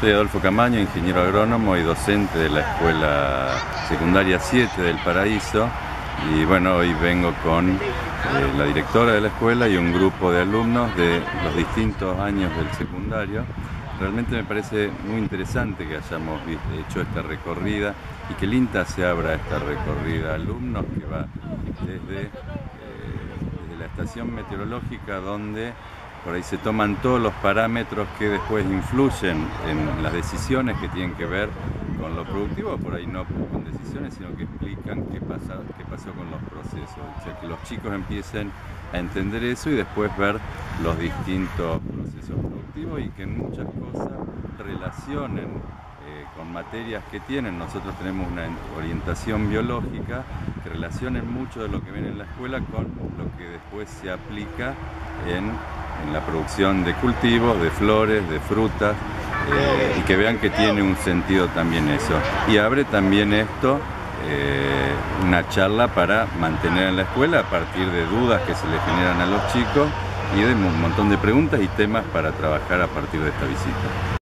Soy Adolfo Camaño, ingeniero agrónomo y docente de la Escuela Secundaria 7 del Paraíso. Y bueno, hoy vengo con eh, la directora de la escuela y un grupo de alumnos de los distintos años del secundario. Realmente me parece muy interesante que hayamos hecho esta recorrida y que el INTA se abra esta recorrida. Alumnos que va desde, eh, desde la estación meteorológica donde por ahí se toman todos los parámetros que después influyen en las decisiones que tienen que ver con lo productivo, por ahí no con decisiones, sino que explican qué, pasa, qué pasó con los procesos. O sea, que los chicos empiecen a entender eso y después ver los distintos procesos productivos y que en muchas cosas relacionen eh, con materias que tienen. Nosotros tenemos una orientación biológica que relacionen mucho de lo que ven en la escuela con lo que después se aplica en en la producción de cultivos, de flores, de frutas, y que vean que tiene un sentido también eso. Y abre también esto eh, una charla para mantener en la escuela a partir de dudas que se le generan a los chicos y de un montón de preguntas y temas para trabajar a partir de esta visita.